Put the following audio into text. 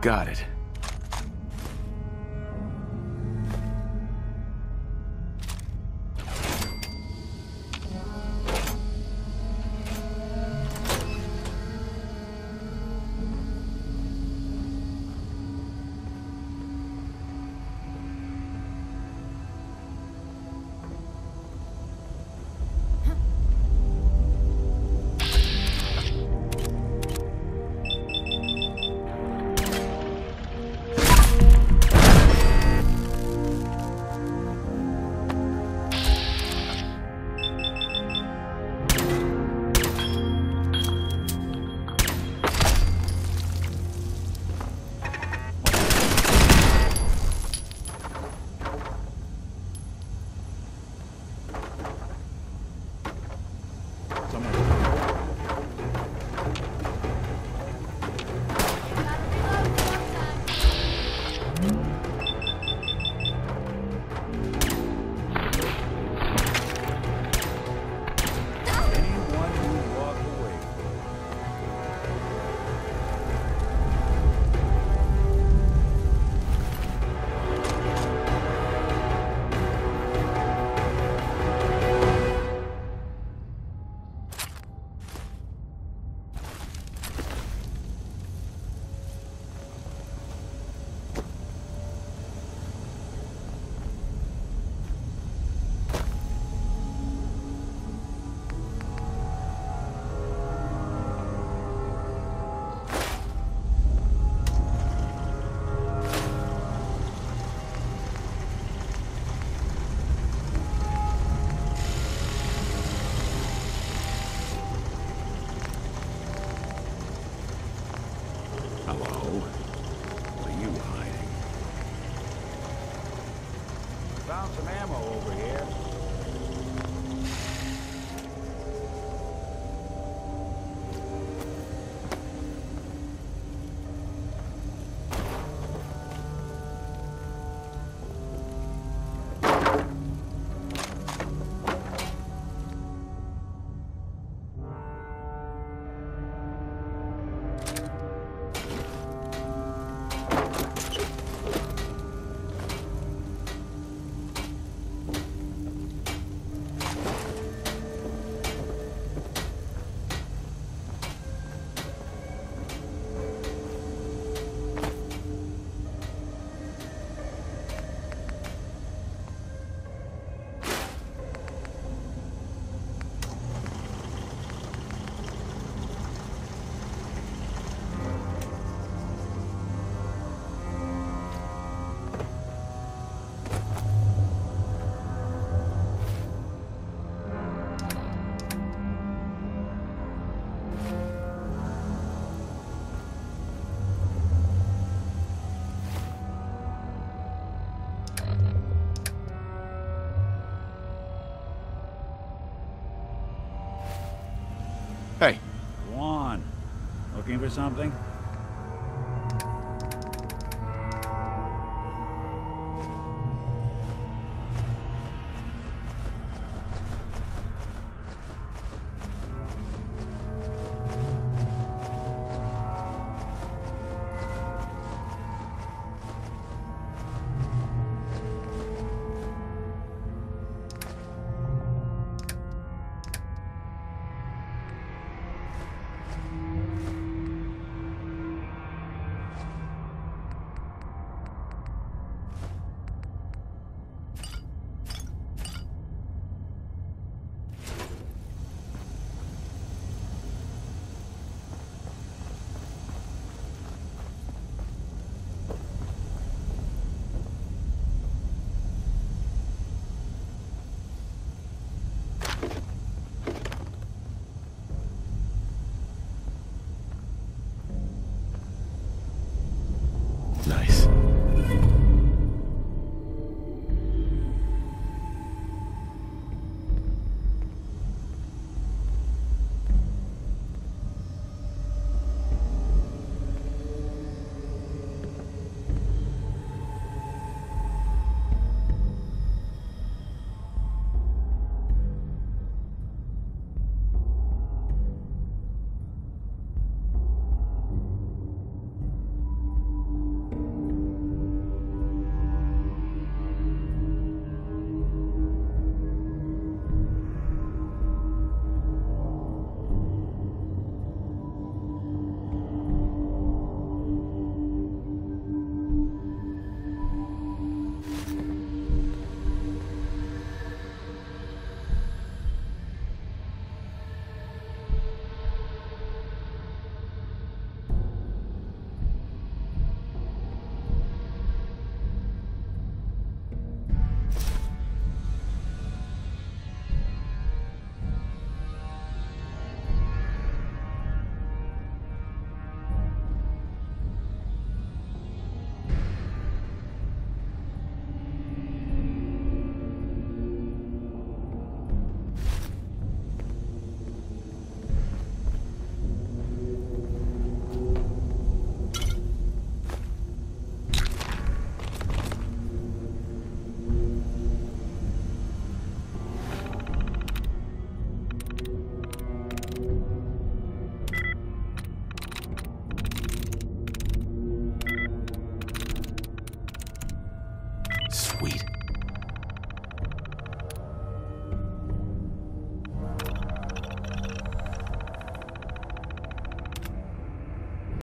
Got it. For something?